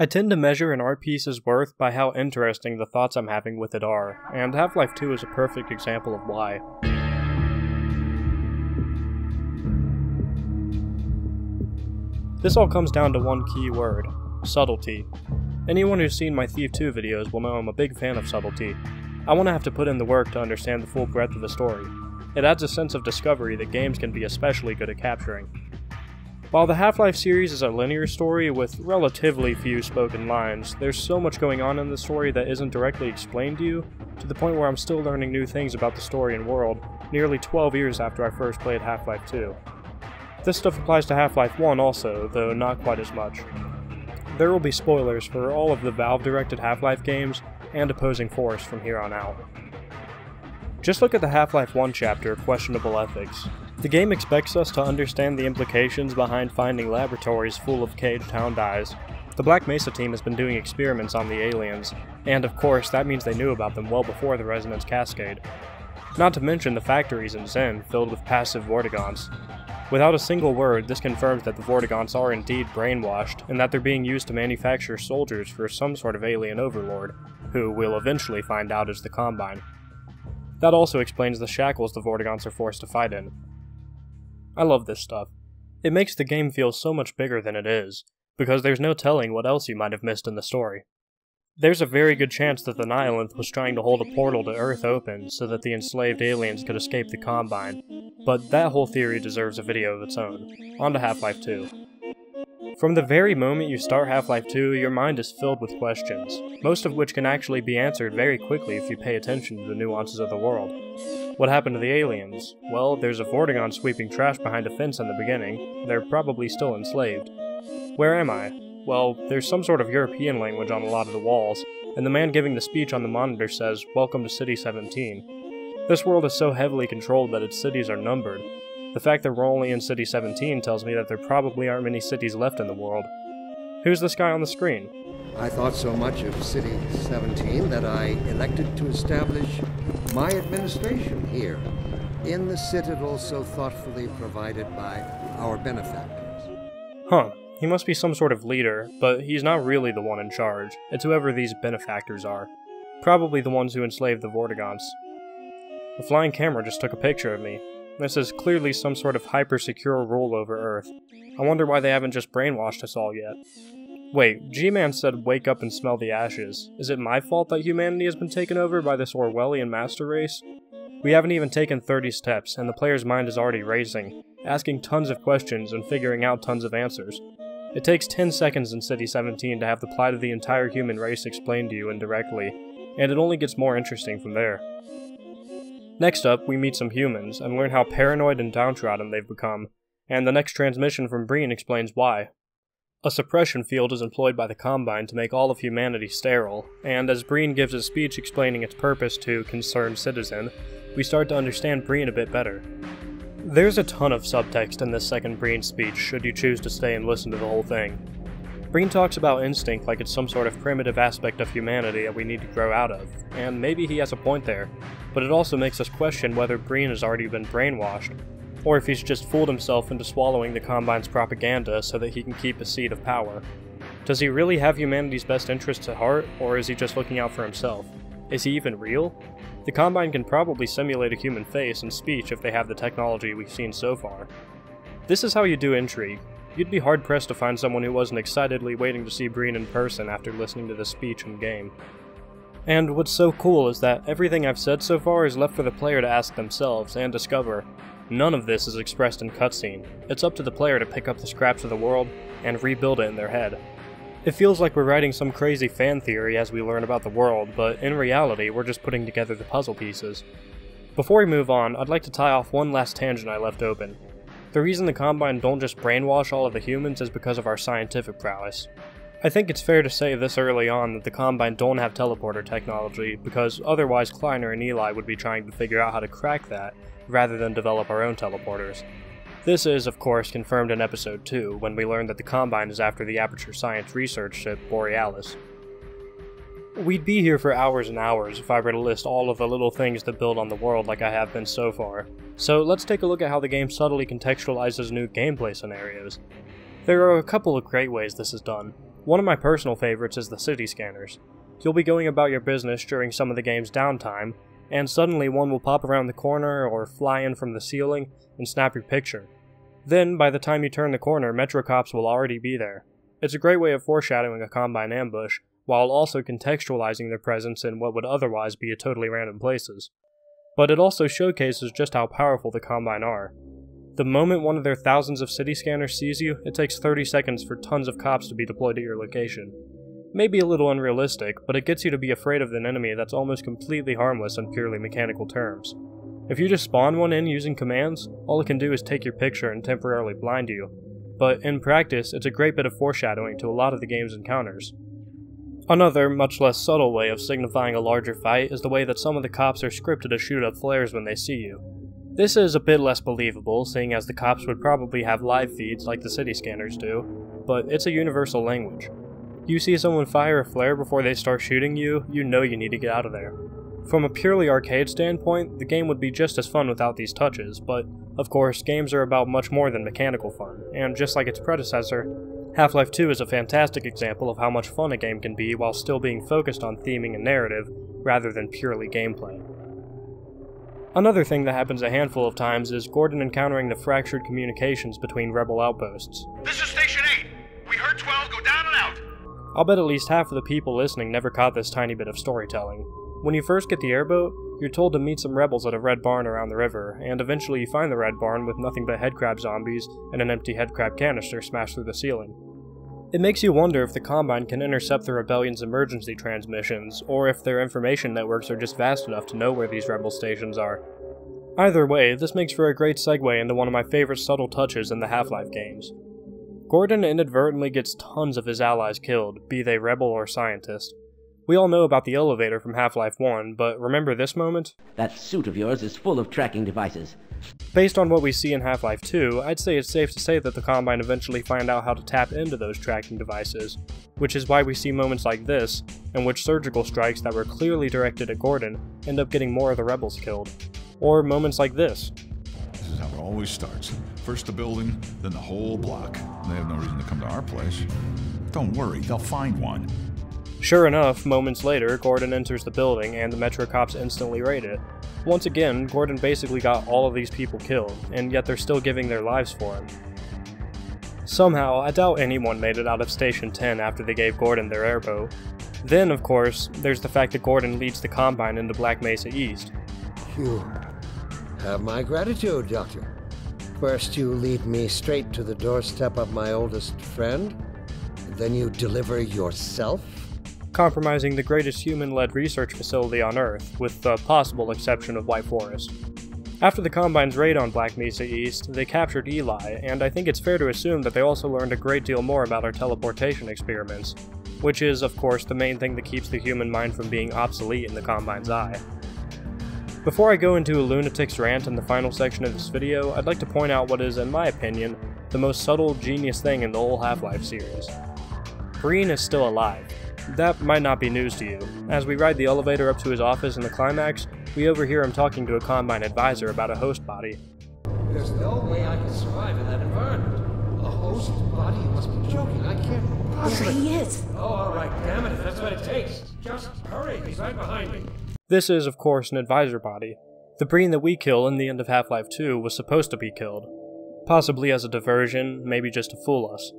I tend to measure an art piece's worth by how interesting the thoughts I'm having with it are, and Half Life 2 is a perfect example of why. This all comes down to one key word subtlety. Anyone who's seen my Thief 2 videos will know I'm a big fan of subtlety. I want to have to put in the work to understand the full breadth of the story. It adds a sense of discovery that games can be especially good at capturing. While the Half Life series is a linear story with relatively few spoken lines, there's so much going on in the story that isn't directly explained to you, to the point where I'm still learning new things about the story and world, nearly 12 years after I first played Half Life 2. This stuff applies to Half Life 1 also, though not quite as much. There will be spoilers for all of the Valve directed Half Life games and Opposing Force from here on out. Just look at the Half Life 1 chapter, Questionable Ethics. The game expects us to understand the implications behind finding laboratories full of caged Houndeyes. The Black Mesa team has been doing experiments on the aliens, and of course, that means they knew about them well before the Resonance Cascade. Not to mention the factories in Xen filled with passive Vortigaunts. Without a single word, this confirms that the Vortigaunts are indeed brainwashed, and that they're being used to manufacture soldiers for some sort of alien overlord, who we'll eventually find out is the Combine. That also explains the shackles the Vortigaunts are forced to fight in. I love this stuff. It makes the game feel so much bigger than it is, because there's no telling what else you might have missed in the story. There's a very good chance that the Nihilanth was trying to hold a portal to Earth open so that the enslaved aliens could escape the Combine, but that whole theory deserves a video of its own. On to Half-Life 2. From the very moment you start Half-Life 2, your mind is filled with questions, most of which can actually be answered very quickly if you pay attention to the nuances of the world. What happened to the aliens? Well, there's a Vortigaunt sweeping trash behind a fence in the beginning. They're probably still enslaved. Where am I? Well, there's some sort of European language on a lot of the walls, and the man giving the speech on the monitor says, Welcome to City 17. This world is so heavily controlled that its cities are numbered, the fact that we're only in City 17 tells me that there probably aren't many cities left in the world. Who's this guy on the screen? I thought so much of City 17 that I elected to establish my administration here, in the citadel so thoughtfully provided by our benefactors. Huh. He must be some sort of leader, but he's not really the one in charge. It's whoever these benefactors are. Probably the ones who enslaved the Vortigaunts. The flying camera just took a picture of me, this is clearly some sort of hyper-secure rule over Earth. I wonder why they haven't just brainwashed us all yet. Wait, G-Man said wake up and smell the ashes. Is it my fault that humanity has been taken over by this Orwellian master race? We haven't even taken 30 steps, and the player's mind is already racing, asking tons of questions and figuring out tons of answers. It takes 10 seconds in City 17 to have the plight of the entire human race explained to you indirectly, and it only gets more interesting from there. Next up, we meet some humans and learn how paranoid and downtrodden they've become, and the next transmission from Breen explains why. A suppression field is employed by the Combine to make all of humanity sterile, and as Breen gives a speech explaining its purpose to Concerned Citizen, we start to understand Breen a bit better. There's a ton of subtext in this second Breen speech should you choose to stay and listen to the whole thing. Breen talks about instinct like it's some sort of primitive aspect of humanity that we need to grow out of, and maybe he has a point there, but it also makes us question whether Breen has already been brainwashed, or if he's just fooled himself into swallowing the Combine's propaganda so that he can keep a seat of power. Does he really have humanity's best interests at heart, or is he just looking out for himself? Is he even real? The Combine can probably simulate a human face and speech if they have the technology we've seen so far. This is how you do intrigue. You'd be hard pressed to find someone who wasn't excitedly waiting to see Breen in person after listening to the speech and game. And what's so cool is that everything I've said so far is left for the player to ask themselves and discover. None of this is expressed in cutscene. It's up to the player to pick up the scraps of the world and rebuild it in their head. It feels like we're writing some crazy fan theory as we learn about the world, but in reality, we're just putting together the puzzle pieces. Before we move on, I'd like to tie off one last tangent I left open. The reason the Combine don't just brainwash all of the humans is because of our scientific prowess. I think it's fair to say this early on that the Combine don't have teleporter technology, because otherwise Kleiner and Eli would be trying to figure out how to crack that, rather than develop our own teleporters. This is, of course, confirmed in Episode 2, when we learn that the Combine is after the Aperture Science research ship Borealis. We'd be here for hours and hours if I were to list all of the little things that build on the world like I have been so far. So let's take a look at how the game subtly contextualizes new gameplay scenarios. There are a couple of great ways this is done. One of my personal favorites is the city scanners. You'll be going about your business during some of the game's downtime, and suddenly one will pop around the corner or fly in from the ceiling and snap your picture. Then, by the time you turn the corner, Metro Cops will already be there. It's a great way of foreshadowing a Combine ambush, while also contextualizing their presence in what would otherwise be a totally random places. But it also showcases just how powerful the Combine are. The moment one of their thousands of city scanners sees you, it takes 30 seconds for tons of cops to be deployed at your location. Maybe a little unrealistic, but it gets you to be afraid of an enemy that's almost completely harmless on purely mechanical terms. If you just spawn one in using commands, all it can do is take your picture and temporarily blind you. But in practice, it's a great bit of foreshadowing to a lot of the game's encounters. Another, much less subtle way of signifying a larger fight is the way that some of the cops are scripted to shoot up flares when they see you. This is a bit less believable, seeing as the cops would probably have live feeds like the city scanners do, but it's a universal language. You see someone fire a flare before they start shooting you, you know you need to get out of there. From a purely arcade standpoint, the game would be just as fun without these touches, but of course, games are about much more than mechanical fun, and just like its predecessor, Half-Life 2 is a fantastic example of how much fun a game can be while still being focused on theming and narrative, rather than purely gameplay. Another thing that happens a handful of times is Gordon encountering the fractured communications between rebel outposts. This is Station 8! We heard 12 go down and out! I'll bet at least half of the people listening never caught this tiny bit of storytelling. When you first get the airboat, you're told to meet some rebels at a red barn around the river, and eventually you find the red barn with nothing but headcrab zombies and an empty headcrab canister smashed through the ceiling. It makes you wonder if the Combine can intercept the Rebellion's emergency transmissions, or if their information networks are just vast enough to know where these rebel stations are. Either way, this makes for a great segue into one of my favorite subtle touches in the Half-Life games. Gordon inadvertently gets tons of his allies killed, be they rebel or scientist. We all know about the elevator from Half Life 1, but remember this moment? That suit of yours is full of tracking devices. Based on what we see in Half Life 2, I'd say it's safe to say that the Combine eventually find out how to tap into those tracking devices, which is why we see moments like this, in which surgical strikes that were clearly directed at Gordon end up getting more of the rebels killed. Or moments like this. This is how it always starts. First the building, then the whole block. They have no reason to come to our place. Don't worry, they'll find one. Sure enough, moments later, Gordon enters the building and the Metro cops instantly raid it. Once again, Gordon basically got all of these people killed, and yet they're still giving their lives for him. Somehow, I doubt anyone made it out of Station 10 after they gave Gordon their airboat. Then, of course, there's the fact that Gordon leads the Combine into Black Mesa East. You have my gratitude, Doctor. First, you lead me straight to the doorstep of my oldest friend. Then you deliver yourself compromising the greatest human-led research facility on Earth, with the possible exception of White Forest. After the Combine's raid on Black Mesa East, they captured Eli, and I think it's fair to assume that they also learned a great deal more about our teleportation experiments, which is, of course, the main thing that keeps the human mind from being obsolete in the Combine's eye. Before I go into a lunatic's rant in the final section of this video, I'd like to point out what is, in my opinion, the most subtle, genius thing in the whole Half-Life series. Breen is still alive, that might not be news to you. As we ride the elevator up to his office in the climax, we overhear him talking to a Combine advisor about a host body. There's no way I can survive in that environment. A host body? You must be joking. I can't possibly. There he is. Oh, all right, damn it, if that's what it takes. Just hurry, he's right behind me. This is, of course, an advisor body. The Breen that we kill in the end of Half Life 2 was supposed to be killed. Possibly as a diversion, maybe just to fool us.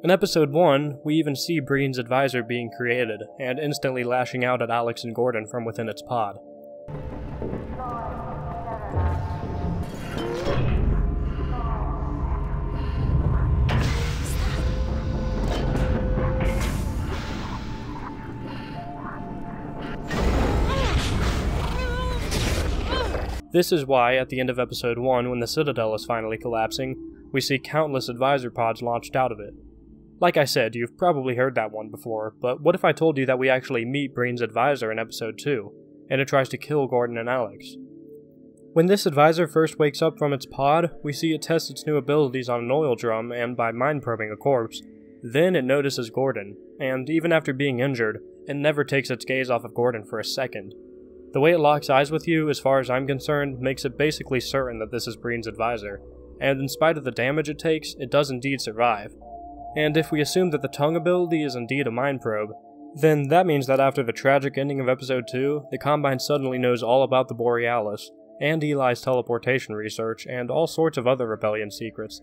In episode 1, we even see Breen's advisor being created, and instantly lashing out at Alex and Gordon from within its pod. This is why, at the end of episode 1, when the Citadel is finally collapsing, we see countless advisor pods launched out of it, like I said, you've probably heard that one before, but what if I told you that we actually meet Breen's advisor in episode 2, and it tries to kill Gordon and Alex? When this advisor first wakes up from its pod, we see it test its new abilities on an oil drum and by mind probing a corpse. Then it notices Gordon, and even after being injured, it never takes its gaze off of Gordon for a second. The way it locks eyes with you, as far as I'm concerned, makes it basically certain that this is Breen's advisor, and in spite of the damage it takes, it does indeed survive. And if we assume that the tongue ability is indeed a mind probe, then that means that after the tragic ending of episode 2, the Combine suddenly knows all about the Borealis, and Eli's teleportation research, and all sorts of other rebellion secrets.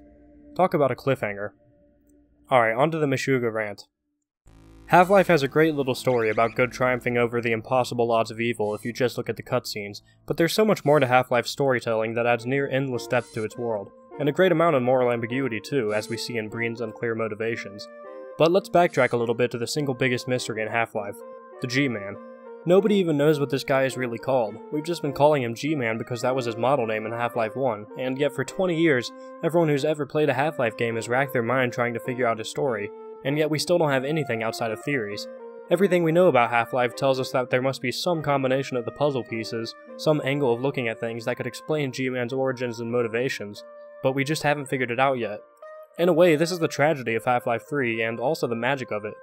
Talk about a cliffhanger. Alright, onto the Meshuggah rant. Half Life has a great little story about good triumphing over the impossible odds of evil if you just look at the cutscenes, but there's so much more to Half Life's storytelling that adds near endless depth to its world, and a great amount of moral ambiguity too, as we see in Breen's unclear motivations. But let's backtrack a little bit to the single biggest mystery in Half Life the G Man. Nobody even knows what this guy is really called. We've just been calling him G Man because that was his model name in Half Life 1, and yet for 20 years, everyone who's ever played a Half Life game has racked their mind trying to figure out his story, and yet we still don't have anything outside of theories. Everything we know about Half-Life tells us that there must be some combination of the puzzle pieces, some angle of looking at things that could explain G-Man's origins and motivations, but we just haven't figured it out yet. In a way, this is the tragedy of Half-Life 3, and also the magic of it.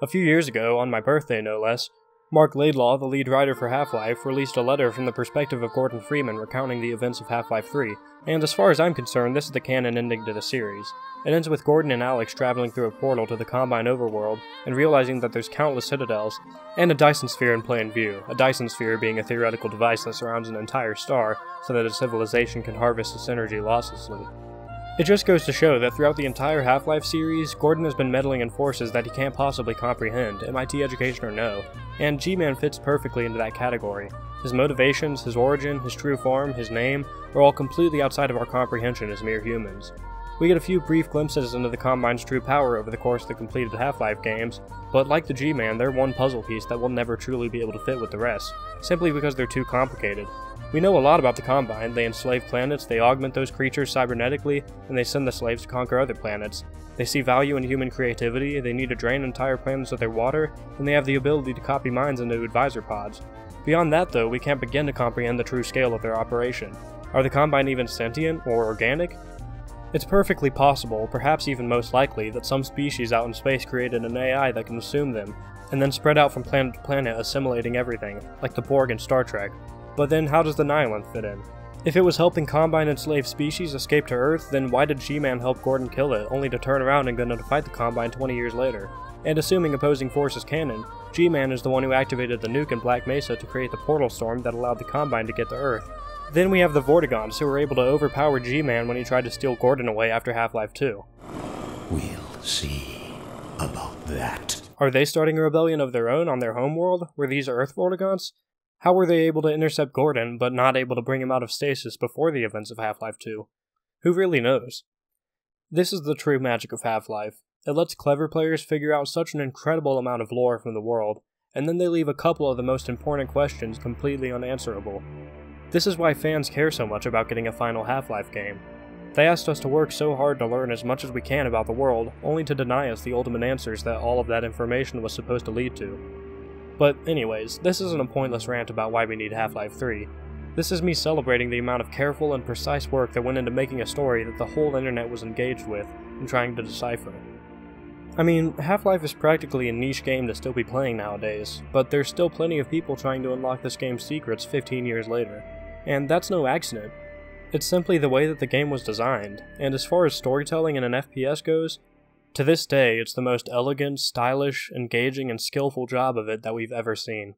A few years ago, on my birthday no less, Mark Laidlaw, the lead writer for Half-Life, released a letter from the perspective of Gordon Freeman recounting the events of Half-Life 3, and as far as I'm concerned, this is the canon ending to the series. It ends with Gordon and Alex traveling through a portal to the Combine overworld and realizing that there's countless citadels and a Dyson sphere in plain view, a Dyson sphere being a theoretical device that surrounds an entire star so that a civilization can harvest its energy losslessly. It just goes to show that throughout the entire Half-Life series, Gordon has been meddling in forces that he can't possibly comprehend, MIT education or no, and G-Man fits perfectly into that category. His motivations, his origin, his true form, his name, are all completely outside of our comprehension as mere humans. We get a few brief glimpses into the Combine's true power over the course of the completed Half-Life games, but like the G-Man, they're one puzzle piece that will never truly be able to fit with the rest, simply because they're too complicated. We know a lot about the Combine, they enslave planets, they augment those creatures cybernetically, and they send the slaves to conquer other planets. They see value in human creativity, they need to drain entire planets of their water, and they have the ability to copy minds into advisor pods. Beyond that though, we can't begin to comprehend the true scale of their operation. Are the Combine even sentient, or organic? It's perfectly possible, perhaps even most likely, that some species out in space created an AI that can assume them, and then spread out from planet to planet assimilating everything, like the Borg in Star Trek. But then how does the Nihilanth fit in? If it was helping Combine enslaved species escape to Earth, then why did G-Man help Gordon kill it, only to turn around and go to fight the Combine 20 years later? And assuming opposing forces canon, G-Man is the one who activated the nuke in Black Mesa to create the portal storm that allowed the Combine to get to Earth, then we have the Vortigaunts, who were able to overpower G-Man when he tried to steal Gordon away after Half-Life 2. We'll see about that. Are they starting a rebellion of their own on their homeworld? Were these Earth Vortigaunts? How were they able to intercept Gordon, but not able to bring him out of stasis before the events of Half-Life 2? Who really knows? This is the true magic of Half-Life. It lets clever players figure out such an incredible amount of lore from the world, and then they leave a couple of the most important questions completely unanswerable. This is why fans care so much about getting a final Half-Life game. They asked us to work so hard to learn as much as we can about the world, only to deny us the ultimate answers that all of that information was supposed to lead to. But anyways, this isn't a pointless rant about why we need Half-Life 3. This is me celebrating the amount of careful and precise work that went into making a story that the whole internet was engaged with and trying to decipher. I mean, Half-Life is practically a niche game to still be playing nowadays, but there's still plenty of people trying to unlock this game's secrets 15 years later. And that's no accident. It's simply the way that the game was designed, and as far as storytelling in an FPS goes, to this day it's the most elegant, stylish, engaging, and skillful job of it that we've ever seen.